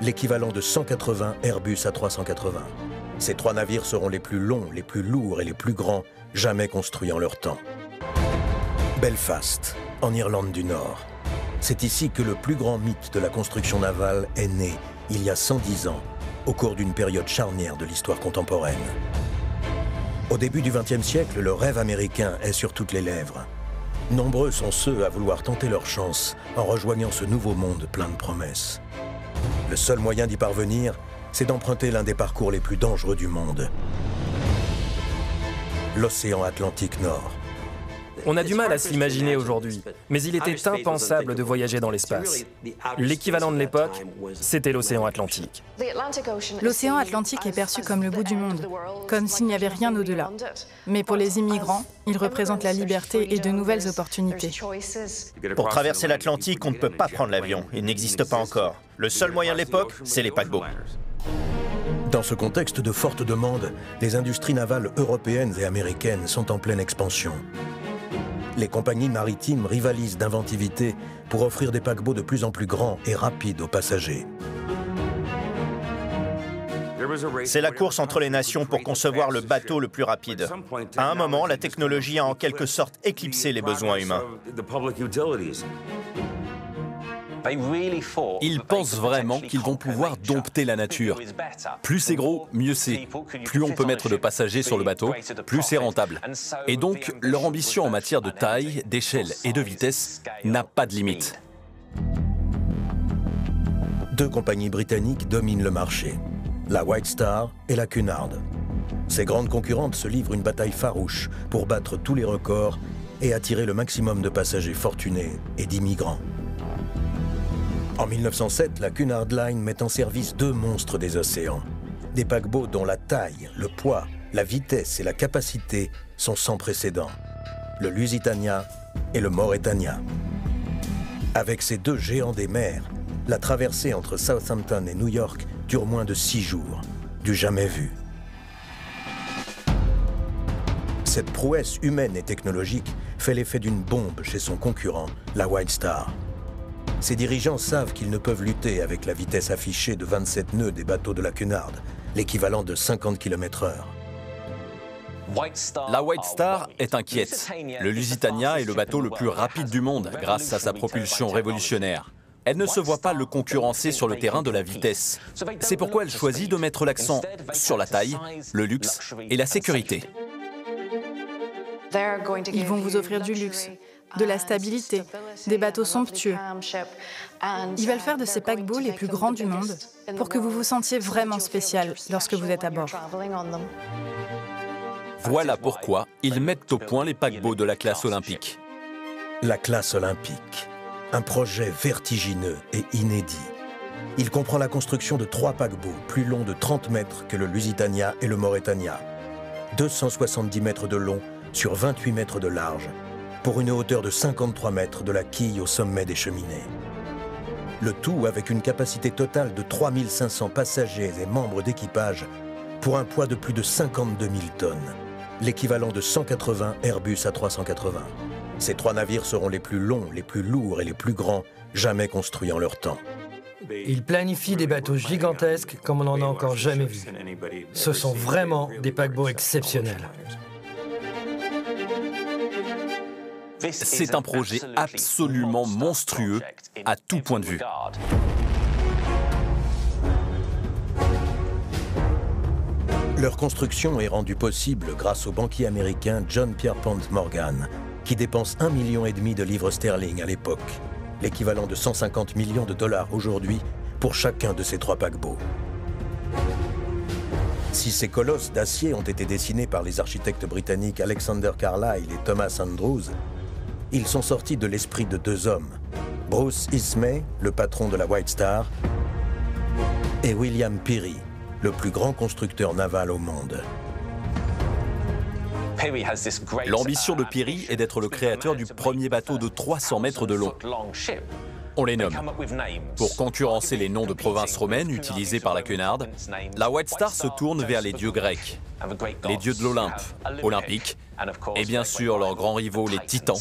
l'équivalent de 180 Airbus A380. Ces trois navires seront les plus longs, les plus lourds et les plus grands jamais construits en leur temps. Belfast, en Irlande du Nord. C'est ici que le plus grand mythe de la construction navale est né, il y a 110 ans, au cours d'une période charnière de l'histoire contemporaine. Au début du XXe siècle, le rêve américain est sur toutes les lèvres. Nombreux sont ceux à vouloir tenter leur chance en rejoignant ce nouveau monde plein de promesses. Le seul moyen d'y parvenir, c'est d'emprunter l'un des parcours les plus dangereux du monde. L'océan Atlantique Nord. On a du mal à s'imaginer aujourd'hui, mais il était impensable de voyager dans l'espace. L'équivalent de l'époque, c'était l'océan Atlantique. L'océan Atlantique est perçu comme le bout du monde, comme s'il n'y avait rien au-delà. Mais pour les immigrants, il représente la liberté et de nouvelles opportunités. Pour traverser l'Atlantique, on ne peut pas prendre l'avion. Il n'existe pas encore. Le seul moyen de l'époque, c'est les paquebots. Dans ce contexte de forte demande, les industries navales européennes et américaines sont en pleine expansion les compagnies maritimes rivalisent d'inventivité pour offrir des paquebots de plus en plus grands et rapides aux passagers. C'est la course entre les nations pour concevoir le bateau le plus rapide. À un moment, la technologie a en quelque sorte éclipsé les besoins humains. Ils pensent vraiment qu'ils vont pouvoir dompter la nature. Plus c'est gros, mieux c'est. Plus on peut mettre de passagers sur le bateau, plus c'est rentable. Et donc, leur ambition en matière de taille, d'échelle et de vitesse n'a pas de limite. Deux compagnies britanniques dominent le marché, la White Star et la Cunard. Ces grandes concurrentes se livrent une bataille farouche pour battre tous les records et attirer le maximum de passagers fortunés et d'immigrants. En 1907, la Cunard Line met en service deux monstres des océans. Des paquebots dont la taille, le poids, la vitesse et la capacité sont sans précédent. Le Lusitania et le Mauretania. Avec ces deux géants des mers, la traversée entre Southampton et New York dure moins de six jours, du jamais vu. Cette prouesse humaine et technologique fait l'effet d'une bombe chez son concurrent, la White Star. Ses dirigeants savent qu'ils ne peuvent lutter avec la vitesse affichée de 27 nœuds des bateaux de la Cunard, l'équivalent de 50 km/h. La White Star est inquiète. Le Lusitania est le bateau le plus rapide du monde grâce à sa propulsion révolutionnaire. Elle ne se voit pas le concurrencer sur le terrain de la vitesse. C'est pourquoi elle choisit de mettre l'accent sur la taille, le luxe et la sécurité. Ils vont vous offrir du luxe, de la stabilité, des bateaux somptueux. Ils veulent faire de ces paquebots les plus grands du monde pour que vous vous sentiez vraiment spécial lorsque vous êtes à bord. Voilà pourquoi ils mettent au point les paquebots de la classe olympique. La classe olympique, un projet vertigineux et inédit. Il comprend la construction de trois paquebots plus longs de 30 mètres que le Lusitania et le Mauretania. 270 mètres de long sur 28 mètres de large pour une hauteur de 53 mètres de la quille au sommet des cheminées. Le tout avec une capacité totale de 3500 passagers et membres d'équipage pour un poids de plus de 52 000 tonnes, l'équivalent de 180 Airbus A380. Ces trois navires seront les plus longs, les plus lourds et les plus grands jamais construits en leur temps. Ils planifient des bateaux gigantesques comme on n'en a encore jamais vu. Ce sont vraiment des paquebots exceptionnels. C'est un projet absolument monstrueux à tout point de vue. Leur construction est rendue possible grâce au banquier américain John Pierpont Morgan, qui dépense un million et demi de livres sterling à l'époque, l'équivalent de 150 millions de dollars aujourd'hui pour chacun de ces trois paquebots. Si ces colosses d'acier ont été dessinés par les architectes britanniques Alexander Carlyle et Thomas Andrews, ils sont sortis de l'esprit de deux hommes, Bruce Ismay, le patron de la White Star, et William Peary, le plus grand constructeur naval au monde. L'ambition de Peary est d'être le créateur du premier bateau de 300 mètres de long. On les nomme. Pour concurrencer les noms de provinces romaines utilisés par la Cunard, la White Star se tourne vers les dieux grecs, les dieux de l'Olympe, olympique, et bien sûr leurs grands rivaux, les titans,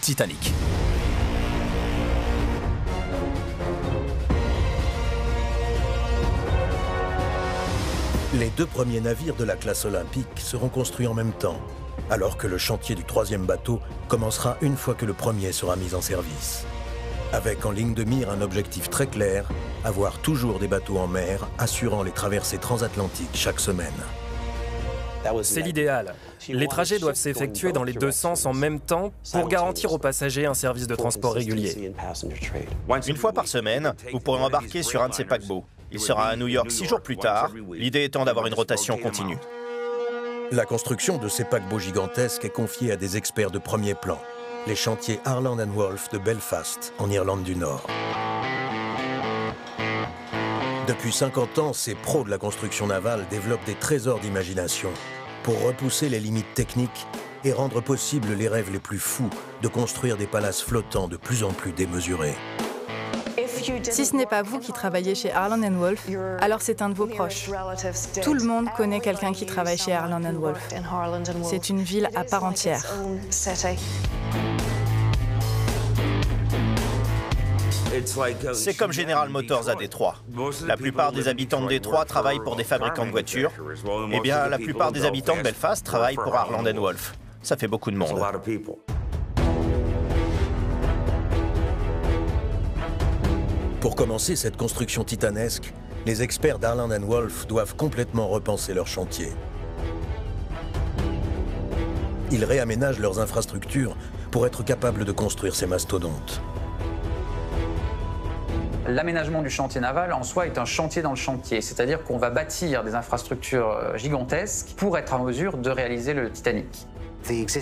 Titanic. Les deux premiers navires de la classe olympique seront construits en même temps, alors que le chantier du troisième bateau commencera une fois que le premier sera mis en service. Avec en ligne de mire un objectif très clair, avoir toujours des bateaux en mer assurant les traversées transatlantiques chaque semaine. C'est l'idéal. Les trajets doivent s'effectuer dans les deux sens en même temps pour garantir aux passagers un service de transport régulier. Une fois par semaine, vous pourrez embarquer sur un de ces paquebots. Il sera à New York six jours plus tard, l'idée étant d'avoir une rotation continue. La construction de ces paquebots gigantesques est confiée à des experts de premier plan, les chantiers Harland Wolff de Belfast, en Irlande du Nord. Depuis 50 ans, ces pros de la construction navale développent des trésors d'imagination pour repousser les limites techniques et rendre possible les rêves les plus fous de construire des palaces flottants de plus en plus démesurés. Si ce n'est pas vous qui travaillez chez Harland Wolff, alors c'est un de vos proches. Tout le monde connaît quelqu'un qui travaille chez Harland Wolff. C'est une ville à part entière. C'est comme General Motors à Détroit. La plupart des habitants de Détroit travaillent pour des fabricants de voitures. Eh bien, la plupart des habitants de Belfast travaillent pour Harland Wolff. Ça fait beaucoup de monde. Pour commencer cette construction titanesque, les experts d'Harland Wolff doivent complètement repenser leur chantier. Ils réaménagent leurs infrastructures pour être capables de construire ces mastodontes. L'aménagement du chantier naval en soi est un chantier dans le chantier, c'est-à-dire qu'on va bâtir des infrastructures euh, gigantesques pour être en mesure de réaliser le Titanic.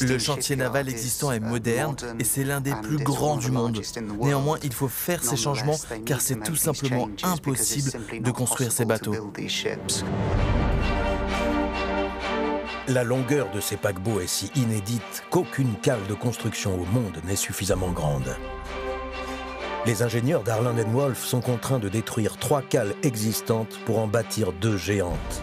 Le chantier naval existant est moderne et c'est l'un des plus grands du monde. Néanmoins, il faut faire ces changements car c'est tout simplement impossible de construire ces bateaux. La longueur de ces paquebots est si inédite qu'aucune cale de construction au monde n'est suffisamment grande. Les ingénieurs d'Arland Wolff sont contraints de détruire trois cales existantes pour en bâtir deux géantes.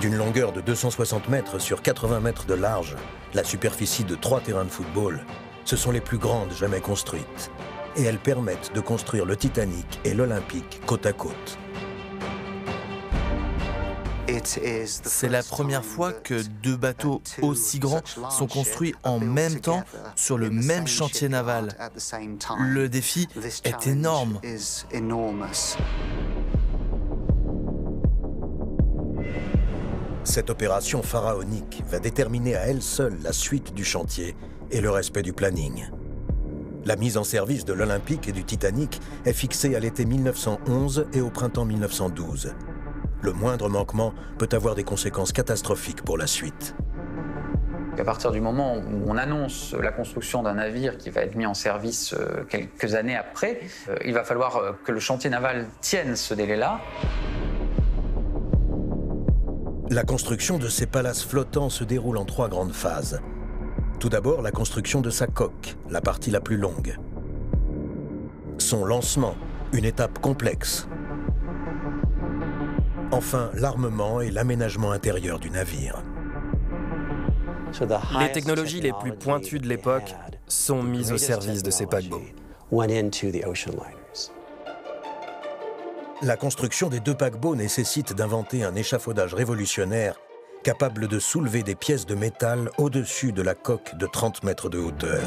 D'une longueur de 260 mètres sur 80 mètres de large, la superficie de trois terrains de football, ce sont les plus grandes jamais construites. Et elles permettent de construire le Titanic et l'Olympique côte à côte. C'est la première fois que deux bateaux aussi grands sont construits en même temps sur le même chantier naval. Le défi est énorme. Cette opération pharaonique va déterminer à elle seule la suite du chantier et le respect du planning. La mise en service de l'Olympique et du Titanic est fixée à l'été 1911 et au printemps 1912. Le moindre manquement peut avoir des conséquences catastrophiques pour la suite. À partir du moment où on annonce la construction d'un navire qui va être mis en service euh, quelques années après, euh, il va falloir euh, que le chantier naval tienne ce délai-là. La construction de ces palaces flottants se déroule en trois grandes phases. Tout d'abord, la construction de sa coque, la partie la plus longue. Son lancement, une étape complexe. Enfin, l'armement et l'aménagement intérieur du navire. Les technologies les plus pointues de l'époque sont mises au service de ces paquebots. La construction des deux paquebots nécessite d'inventer un échafaudage révolutionnaire capable de soulever des pièces de métal au-dessus de la coque de 30 mètres de hauteur.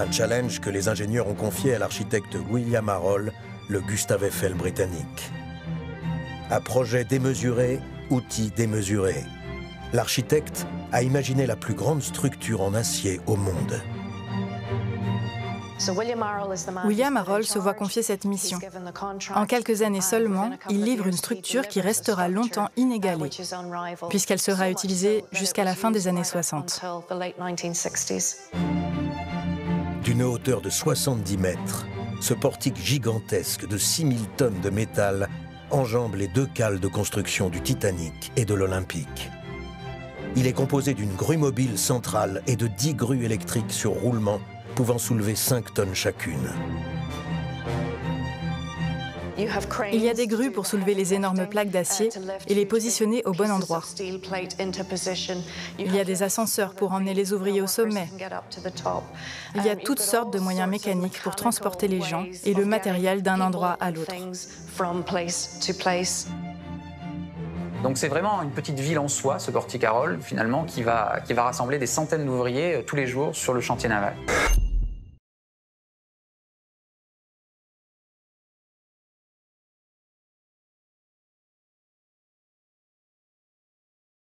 Un challenge que les ingénieurs ont confié à l'architecte William Harrol, le Gustave Eiffel britannique. À projet démesuré, outils démesurés. L'architecte a imaginé la plus grande structure en acier au monde. William Harrell se voit confier cette mission. En quelques années seulement, il livre une structure qui restera longtemps inégalée, puisqu'elle sera utilisée jusqu'à la fin des années 60. D'une hauteur de 70 mètres, ce portique gigantesque de 6000 tonnes de métal enjambe les deux cales de construction du Titanic et de l'Olympique. Il est composé d'une grue mobile centrale et de 10 grues électriques sur roulement pouvant soulever 5 tonnes chacune. Il y a des grues pour soulever les énormes plaques d'acier et les positionner au bon endroit. Il y a des ascenseurs pour emmener les ouvriers au sommet. Il y a toutes sortes de moyens mécaniques pour transporter les gens et le matériel d'un endroit à l'autre. Donc c'est vraiment une petite ville en soi, ce Corticarol, finalement, qui va, qui va rassembler des centaines d'ouvriers tous les jours sur le chantier naval.